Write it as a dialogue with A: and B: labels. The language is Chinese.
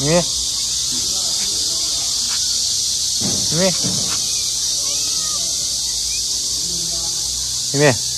A: 咪咪，咪咪，咪咪。